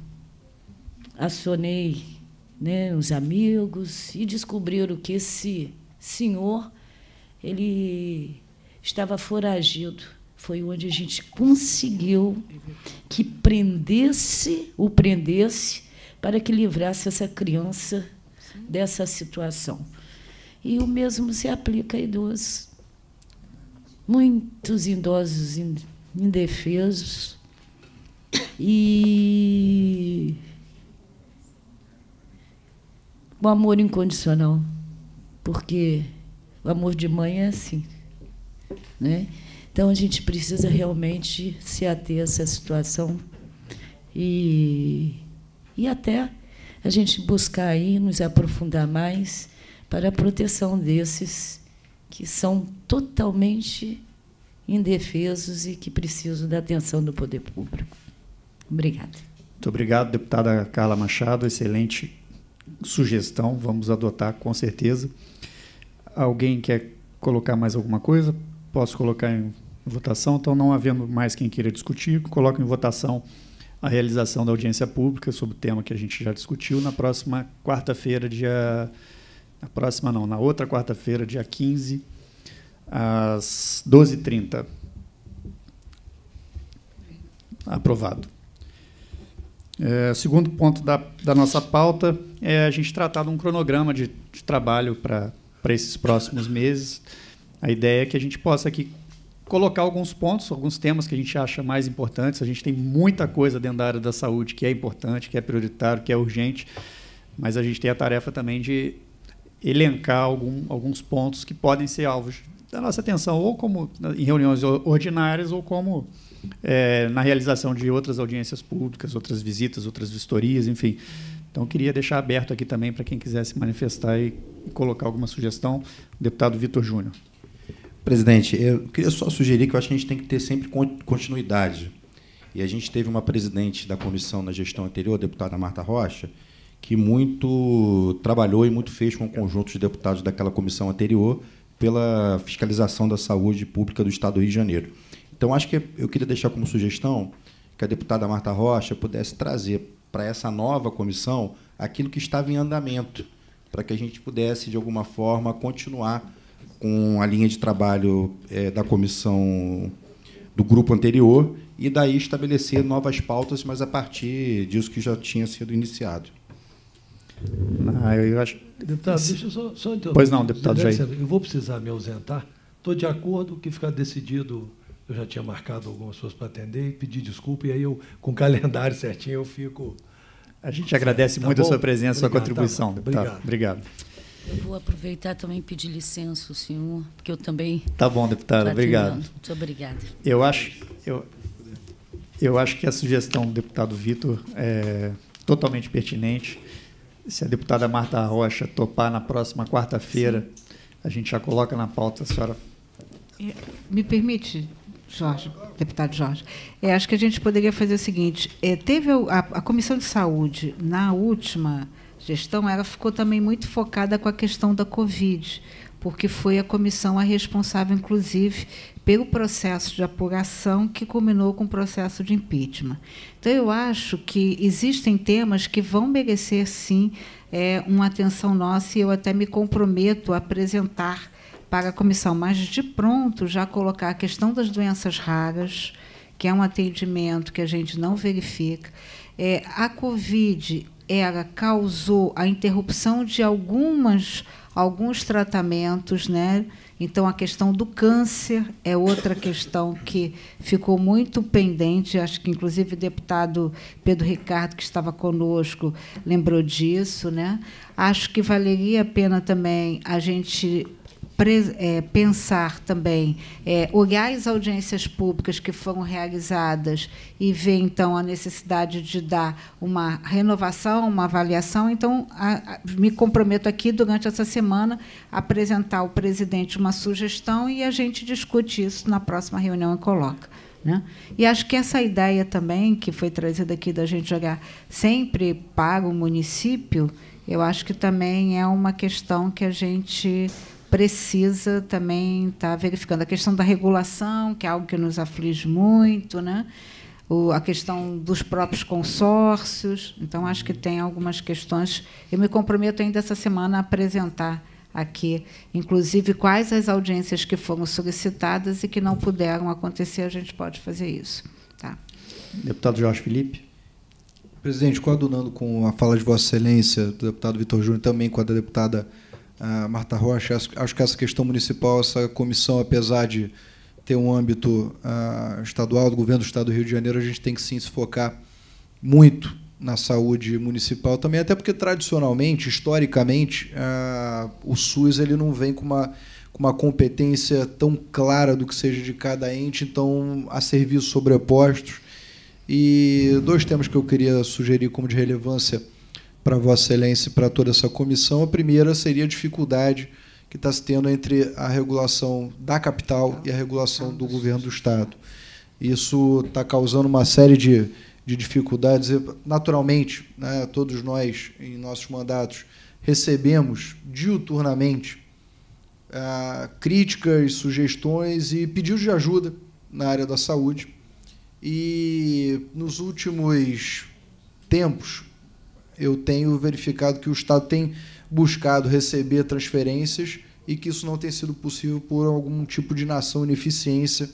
F: acionei né, os amigos e descobriram que esse senhor ele estava foragido. Foi onde a gente conseguiu que prendesse, o prendesse, para que livrasse essa criança dessa situação. E o mesmo se aplica a idosos. Muitos idosos indefesos. E o amor incondicional. Porque o amor de mãe é assim. Né? Então a gente precisa realmente se ater a essa situação e, e até a gente buscar aí nos aprofundar mais para a proteção desses que são totalmente indefesos e que precisam da atenção do poder público. Obrigada.
A: Muito obrigado, deputada Carla Machado. Excelente sugestão, vamos adotar com certeza. Alguém quer colocar mais alguma coisa? posso colocar em votação. Então, não havendo mais quem queira discutir, coloco em votação a realização da audiência pública sobre o tema que a gente já discutiu na próxima quarta-feira, dia. Na próxima, não, na outra quarta-feira, dia 15, às 12h30. Aprovado. É, segundo ponto da, da nossa pauta é a gente tratar de um cronograma de, de trabalho para esses próximos meses. A ideia é que a gente possa aqui colocar alguns pontos, alguns temas que a gente acha mais importantes. A gente tem muita coisa dentro da área da saúde que é importante, que é prioritário, que é urgente, mas a gente tem a tarefa também de elencar algum, alguns pontos que podem ser alvos da nossa atenção, ou como em reuniões ordinárias, ou como é, na realização de outras audiências públicas, outras visitas, outras vistorias, enfim. Então, queria deixar aberto aqui também para quem quisesse manifestar e colocar alguma sugestão, o deputado Vitor Júnior.
E: Presidente, eu queria só sugerir que eu acho que a gente tem que ter sempre continuidade. E a gente teve uma presidente da comissão na gestão anterior, a deputada Marta Rocha, que muito trabalhou e muito fez com o conjunto de deputados daquela comissão anterior pela fiscalização da saúde pública do Estado do Rio de Janeiro. Então, acho que eu queria deixar como sugestão que a deputada Marta Rocha pudesse trazer para essa nova comissão aquilo que estava em andamento, para que a gente pudesse, de alguma forma, continuar com a linha de trabalho é, da comissão do grupo anterior e daí estabelecer novas pautas, mas a partir disso que já tinha sido iniciado.
A: Ah, eu acho...
D: Deputado, deixa eu só, só
A: interromper. Pois não, deputado Jair.
D: Eu vou precisar me ausentar. Estou de acordo que ficar decidido, eu já tinha marcado algumas pessoas para atender e pedir desculpa, e aí eu, com o calendário certinho, eu fico...
A: A gente agradece tá muito bom? a sua presença, a sua contribuição. Tá
D: obrigado.
A: obrigado.
F: Eu vou aproveitar também e pedir licença senhor, porque eu também.
A: Tá bom, deputado. Obrigado.
F: Muito obrigada.
A: Eu acho, eu, eu acho que a sugestão do deputado Vitor é totalmente pertinente. Se a deputada Marta Rocha topar na próxima quarta-feira, a gente já coloca na pauta, a senhora.
C: É, me permite, Jorge, deputado Jorge. É, acho que a gente poderia fazer o seguinte: é, teve a, a Comissão de Saúde, na última gestão, ela ficou também muito focada com a questão da Covid, porque foi a comissão a responsável, inclusive, pelo processo de apuração que culminou com o processo de impeachment. Então, eu acho que existem temas que vão merecer, sim, é, uma atenção nossa, e eu até me comprometo a apresentar para a comissão, mas de pronto já colocar a questão das doenças raras, que é um atendimento que a gente não verifica. É, a Covid ela causou a interrupção de algumas, alguns tratamentos, né? Então, a questão do câncer é outra questão que ficou muito pendente. Acho que, inclusive, o deputado Pedro Ricardo, que estava conosco, lembrou disso. Né? Acho que valeria a pena também a gente é, pensar também, é, olhar as audiências públicas que foram realizadas e ver, então, a necessidade de dar uma renovação, uma avaliação. Então, a, a, me comprometo aqui, durante essa semana, a apresentar ao presidente uma sugestão e a gente discute isso na próxima reunião e coloca. Né? E acho que essa ideia também, que foi trazida aqui da gente jogar sempre para o município, eu acho que também é uma questão que a gente precisa também estar tá verificando a questão da regulação, que é algo que nos aflige muito, né? O, a questão dos próprios consórcios. Então, acho que tem algumas questões. Eu me comprometo ainda essa semana a apresentar aqui, inclusive, quais as audiências que foram solicitadas e que não puderam acontecer, a gente pode fazer isso. Tá.
A: Deputado Jorge Felipe.
B: Presidente, coadunando com a fala de Vossa Excelência, do deputado Vitor Júnior, também com a da deputada Marta Rocha, acho que essa questão municipal, essa comissão, apesar de ter um âmbito uh, estadual, do governo do Estado do Rio de Janeiro, a gente tem que sim se focar muito na saúde municipal também, até porque tradicionalmente, historicamente, uh, o SUS ele não vem com uma, com uma competência tão clara do que seja de cada ente, então há serviços sobrepostos. E dois temas que eu queria sugerir como de relevância para Vossa Excelência e para toda essa comissão. A primeira seria a dificuldade que está se tendo entre a regulação da capital e a regulação do governo do Estado. Isso está causando uma série de, de dificuldades. Naturalmente, né, todos nós, em nossos mandatos, recebemos diuturnamente ah, críticas, sugestões e pedidos de ajuda na área da saúde. E nos últimos tempos, eu tenho verificado que o Estado tem buscado receber transferências e que isso não tem sido possível por algum tipo de nação ineficiência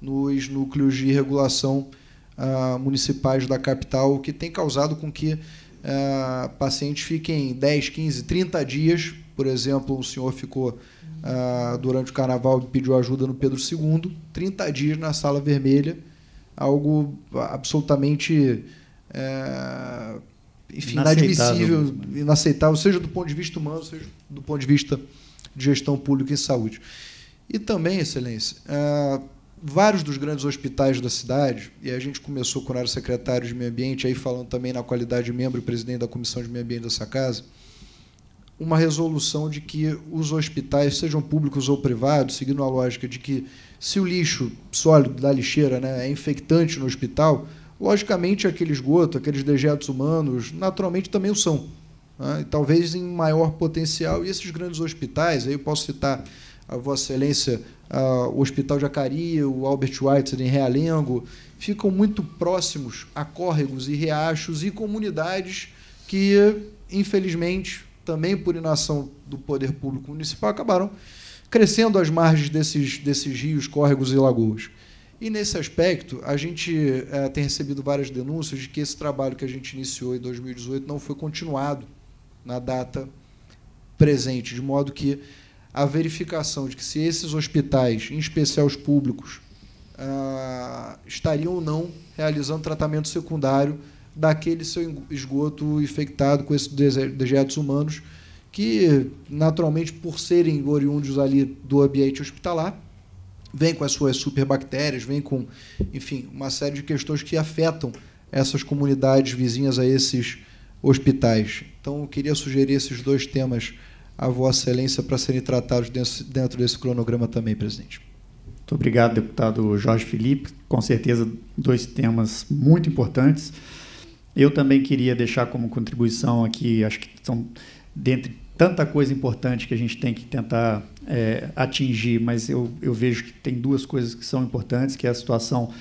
B: nos núcleos de regulação uh, municipais da capital, o que tem causado com que uh, pacientes fiquem 10, 15, 30 dias. Por exemplo, o senhor ficou uh, durante o carnaval e pediu ajuda no Pedro II, 30 dias na sala vermelha, algo absolutamente enfim, inadmissível, inaceitável, seja do ponto de vista humano, seja do ponto de vista de gestão pública e saúde. E também, Excelência, uh, vários dos grandes hospitais da cidade, e a gente começou quando era secretário de Meio Ambiente, aí falando também na qualidade de membro e presidente da Comissão de Meio Ambiente dessa casa, uma resolução de que os hospitais, sejam públicos ou privados, seguindo a lógica de que se o lixo sólido da lixeira né, é infectante no hospital, Logicamente, aquele esgoto, aqueles dejetos humanos, naturalmente também o são. Né? E talvez em maior potencial. E esses grandes hospitais, aí eu posso citar a Vossa Excelência, o Hospital de Acari, o Albert White em Realengo, ficam muito próximos a córregos e riachos e comunidades que, infelizmente, também por inação do poder público municipal, acabaram crescendo às margens desses, desses rios, córregos e lagoas. E nesse aspecto, a gente é, tem recebido várias denúncias de que esse trabalho que a gente iniciou em 2018 não foi continuado na data presente, de modo que a verificação de que se esses hospitais, em especial os públicos, ah, estariam ou não realizando tratamento secundário daquele seu esgoto infectado com esses dejetos humanos, que, naturalmente, por serem oriundos ali do ambiente hospitalar, vem com as suas superbactérias, vem com, enfim, uma série de questões que afetam essas comunidades vizinhas a esses hospitais. Então, eu queria sugerir esses dois temas à Vossa Excelência para serem tratados dentro desse cronograma também, presidente.
A: Muito obrigado, deputado Jorge Felipe. Com certeza, dois temas muito importantes. Eu também queria deixar como contribuição aqui, acho que são dentre tanta coisa importante que a gente tem que tentar é, atingir, mas eu, eu vejo que tem duas coisas que são importantes, que é a situação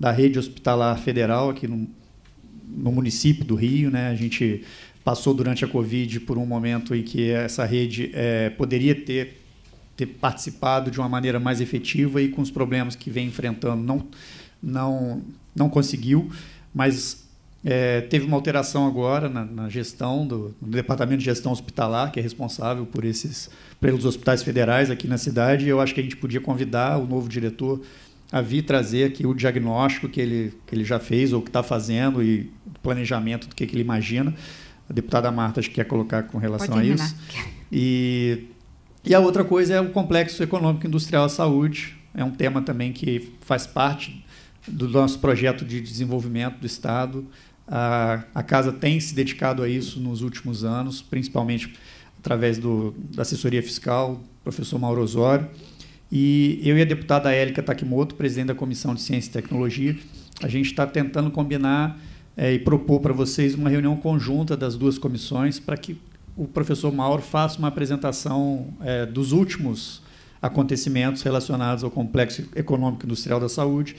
A: da rede hospitalar federal aqui no, no município do Rio. Né? A gente passou durante a Covid por um momento em que essa rede é, poderia ter, ter participado de uma maneira mais efetiva e com os problemas que vem enfrentando não, não, não conseguiu, mas É, teve uma alteração agora na, na gestão do, do, Departamento de Gestão Hospitalar, que é responsável por esses pelos hospitais federais aqui na cidade. E eu acho que a gente podia convidar o novo diretor a vir trazer aqui o diagnóstico que ele, que ele já fez ou que está fazendo e o planejamento do que, que ele imagina. A deputada Marta acho que quer colocar com relação a isso. E, e a outra coisa é o complexo econômico industrial à saúde. É um tema também que faz parte do nosso projeto de desenvolvimento do Estado. A, a casa tem se dedicado a isso nos últimos anos, principalmente através do, da assessoria fiscal, professor Mauro Osório. E eu e a deputada Érica Takimoto, presidente da Comissão de Ciência e Tecnologia, a gente está tentando combinar é, e propor para vocês uma reunião conjunta das duas comissões para que o professor Mauro faça uma apresentação é, dos últimos acontecimentos relacionados ao complexo econômico industrial da saúde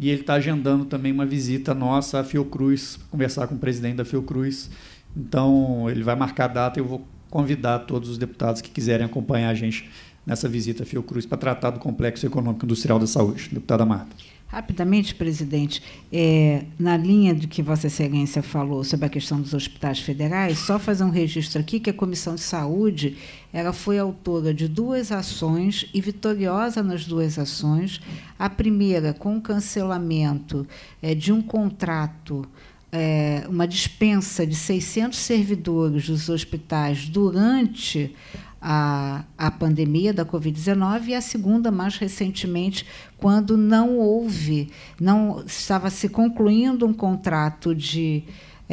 A: e ele está agendando também uma visita nossa à Fiocruz, conversar com o presidente da Fiocruz. Então, ele vai marcar a data e eu vou convidar todos os deputados que quiserem acompanhar a gente nessa visita à Fiocruz para tratar do complexo econômico industrial da saúde. Deputada Marta.
C: Rapidamente, presidente, é, na linha do que Vossa Excelência falou sobre a questão dos hospitais federais, só fazer um registro aqui que a Comissão de Saúde ela foi autora de duas ações e vitoriosa nas duas ações. A primeira, com o cancelamento é, de um contrato é, uma dispensa de 600 servidores dos hospitais durante a, a pandemia da Covid-19 e a segunda, mais recentemente, quando não houve, não estava se concluindo um contrato de,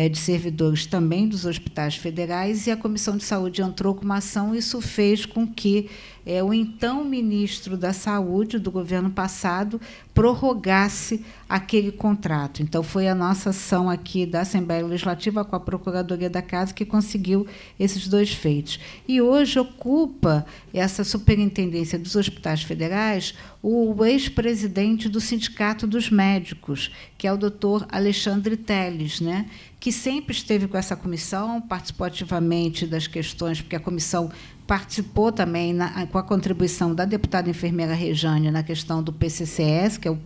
C: de servidores também dos hospitais federais e a Comissão de Saúde entrou com uma ação. Isso fez com que é, o então ministro da Saúde do governo passado prorrogasse aquele contrato. Então, foi a nossa ação aqui da Assembleia Legislativa com a Procuradoria da Casa que conseguiu esses dois feitos. E hoje ocupa essa superintendência dos hospitais federais o ex-presidente do Sindicato dos Médicos, que é o doutor Alexandre Teles, né? Que sempre esteve com essa comissão, participou ativamente das questões, porque a comissão participou também na, com a contribuição da deputada enfermeira Rejane na questão do PCCS, que é o,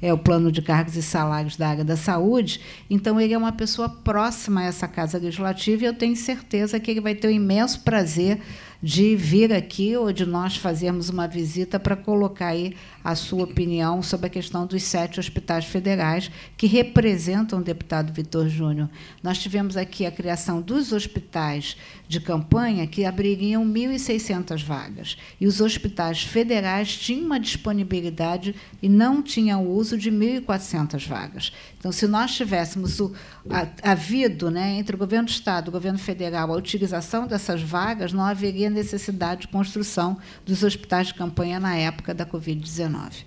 C: é o Plano de Cargos e Salários da área da saúde. Então, ele é uma pessoa próxima a essa Casa Legislativa e eu tenho certeza que ele vai ter o imenso prazer de vir aqui ou de nós fazermos uma visita para colocar aí a sua opinião sobre a questão dos sete hospitais federais que representam o deputado Vitor Júnior. Nós tivemos aqui a criação dos hospitais de campanha que abririam 1.600 vagas. E os hospitais federais tinham uma disponibilidade e não tinham o uso de 1.400 vagas. Então, se nós tivéssemos o, a, havido né, entre o governo do Estado e o governo federal a utilização dessas vagas, não haveria necessidade de construção dos hospitais de campanha na época da Covid-19.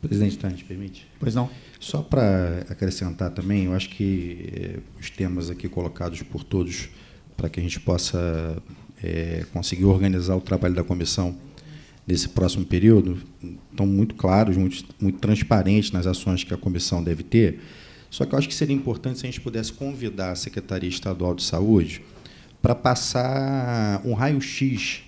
E: Presidente Tante, permite?
A: Pois não.
E: Só para acrescentar também, eu acho que eh, os temas aqui colocados por todos, para que a gente possa eh, conseguir organizar o trabalho da comissão nesse próximo período, estão muito claros, muito, muito transparentes nas ações que a comissão deve ter. Só que eu acho que seria importante se a gente pudesse convidar a Secretaria Estadual de Saúde para passar um raio-x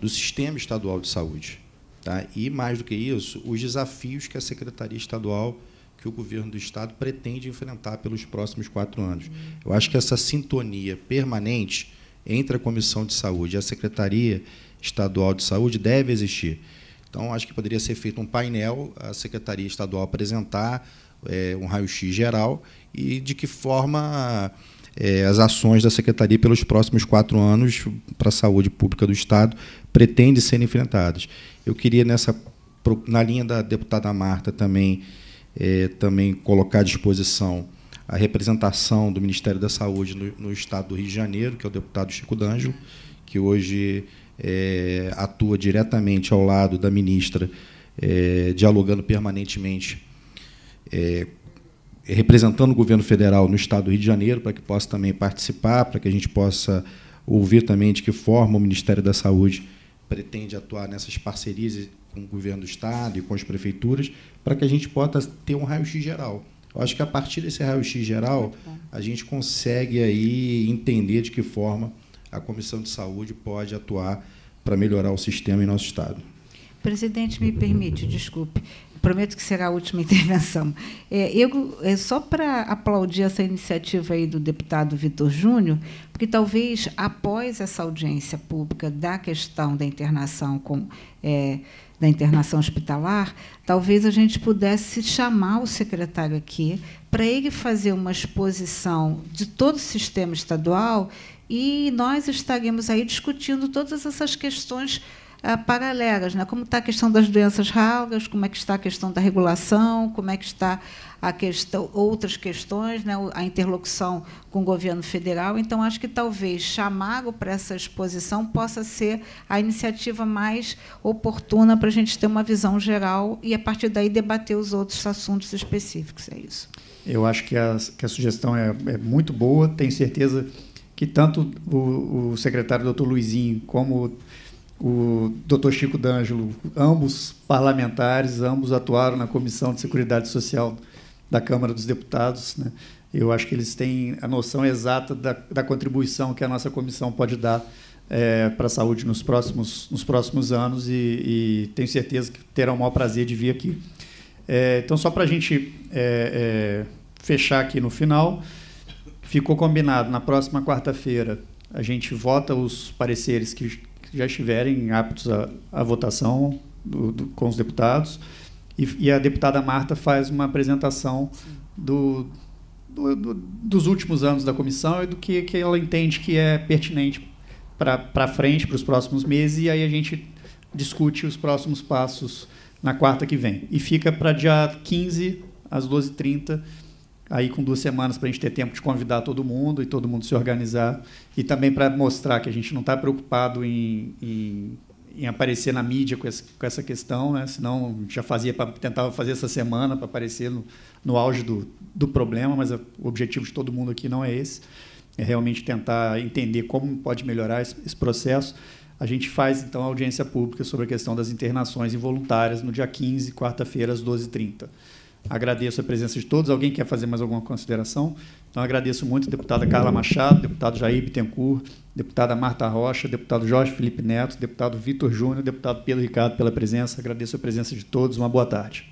E: do sistema estadual de saúde. Tá? E, mais do que isso, os desafios que a Secretaria Estadual, que o governo do Estado pretende enfrentar pelos próximos quatro anos. Eu acho que essa sintonia permanente entre a Comissão de Saúde e a Secretaria Estadual de Saúde deve existir. Então, acho que poderia ser feito um painel, a Secretaria Estadual apresentar é, um raio-x geral e de que forma é, as ações da Secretaria pelos próximos quatro anos para a saúde pública do Estado pretendem ser enfrentadas. Eu queria, nessa, na linha da deputada Marta, também, é, também colocar à disposição a representação do Ministério da Saúde no, no, Estado do Rio de Janeiro, que é o deputado Chico D'Angelo, que hoje é, atua diretamente ao lado da ministra, é, dialogando permanentemente é, representando o governo federal no estado do Rio de Janeiro, para que possa também participar, para que a gente possa ouvir também de que forma o Ministério da Saúde pretende atuar nessas parcerias com o governo do estado e com as prefeituras, para que a gente possa ter um raio-x geral. Eu acho que a partir desse raio-x geral, a gente consegue aí entender de que forma a Comissão de Saúde pode atuar para melhorar o sistema em nosso estado.
C: Presidente, me permite, desculpe. Prometo que será a última intervenção. É, eu, é só para aplaudir essa iniciativa aí do deputado Vitor Júnior, porque talvez após essa audiência pública da questão da internação com é, da internação hospitalar, talvez a gente pudesse chamar o secretário aqui para ele fazer uma exposição de todo o sistema estadual e nós estaríamos aí discutindo todas essas questões ah, paralelas, né? como está a questão das doenças raras, como é que está a questão da regulação, como é que está a questão, outras questões, né? a interlocução com o governo federal. Então, acho que talvez chamá-lo para essa exposição possa ser a iniciativa mais oportuna para a gente ter uma visão geral e, a partir daí, debater os outros assuntos específicos. É isso.
A: Eu acho que a, que a sugestão é, é muito boa. Tenho certeza que tanto o, o secretário doutor Luizinho como o Dr. Chico D'Angelo, ambos parlamentares, ambos atuaram na Comissão de Seguridade Social da Câmara dos Deputados. Né? Eu acho que eles têm a noção exata da, da contribuição que a nossa comissão pode dar é, para a saúde nos próximos, nos próximos anos e, e, tenho certeza que terão o maior prazer de vir aqui. É, então, só para a gente é, é, fechar aqui no final, ficou combinado na próxima quarta-feira a gente vota os pareceres que já estiverem aptos à, votação do, do, com os deputados. E, e, a deputada Marta faz uma apresentação do, dos últimos anos da comissão e do que, que ela entende que é pertinente para frente, para os próximos meses, e aí a gente discute os próximos passos na quarta que vem. E fica para dia 15, às 12h30, aí com duas semanas para a gente ter tempo de convidar todo mundo e todo mundo se organizar e também para mostrar que a gente não está preocupado em, em, em, aparecer na mídia com essa, com essa questão, né? senão já fazia para tentava fazer essa semana para aparecer no, no auge do, do problema, mas o objetivo de todo mundo aqui não é esse, é realmente tentar entender como pode melhorar esse, esse processo. A gente faz, então, audiência pública sobre a questão das internações involuntárias no dia 15, quarta-feira, às 12h30. Agradeço a presença de todos. Alguém quer fazer mais alguma consideração? Então, agradeço muito a deputada Carla Machado, deputado Jair Bittencourt, deputada Marta Rocha, deputado Jorge Felipe Neto, deputado Vitor Júnior, deputado Pedro Ricardo pela presença. Agradeço a presença de todos. Uma boa tarde.